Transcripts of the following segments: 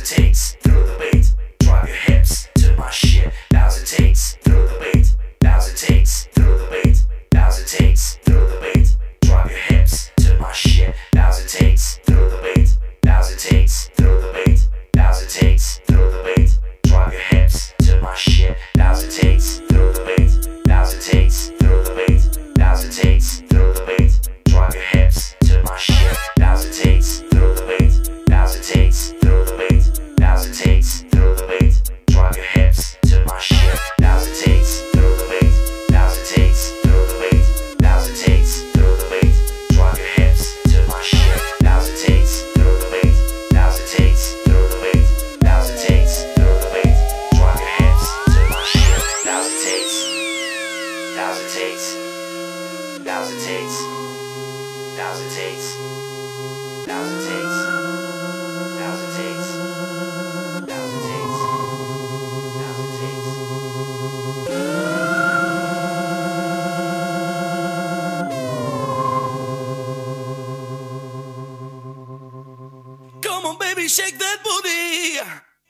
hesitates, feel the weight, drive your hips to my shit. Now hesitates, feel the weight, now hesitates, feel the weight, now hesitates, feel the weight, drive your hips to my shit. Now hesitates. Now's it takes. Now's it takes. Now's it takes. Now's it takes. Now's it takes. Come on, baby, shake that booty.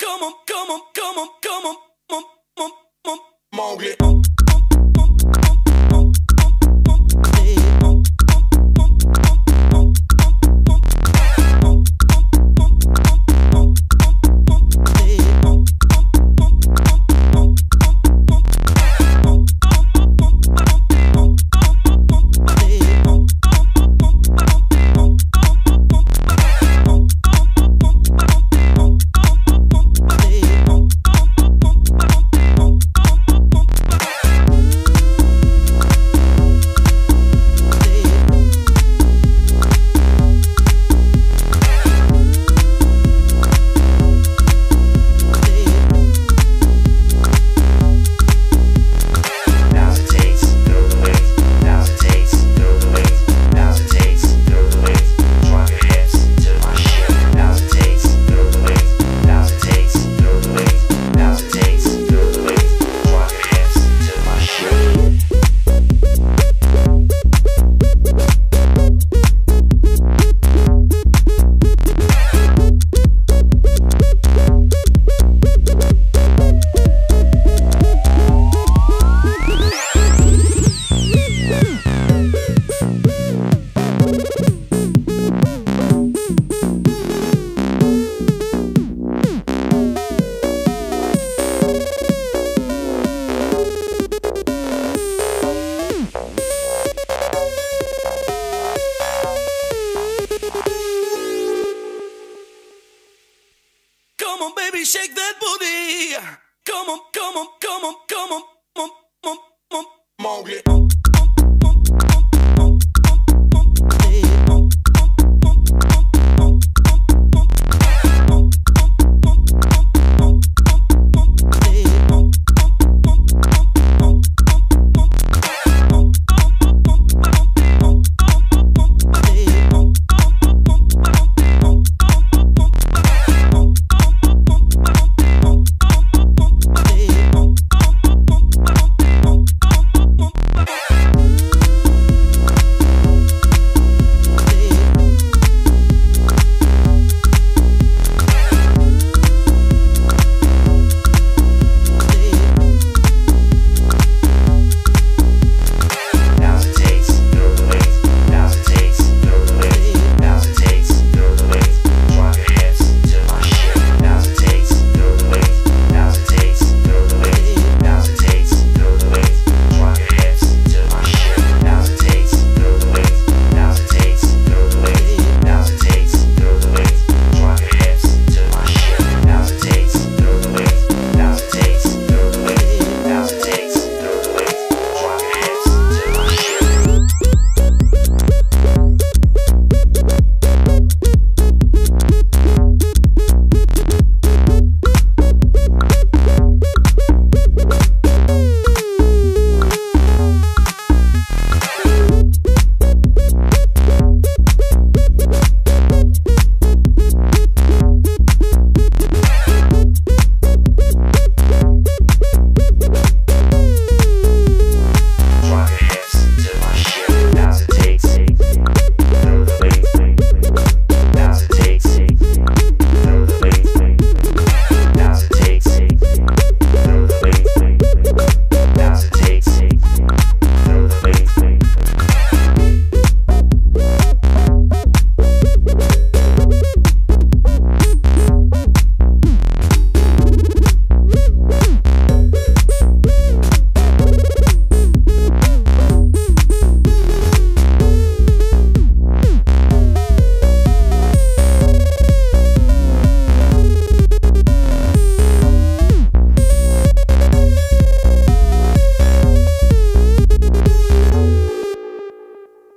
Come on, come on, come on, come on, come on, come on, Mowgli. Now's baby, shake that booty. Come on, come on, come on, come on, come on, come on, come on.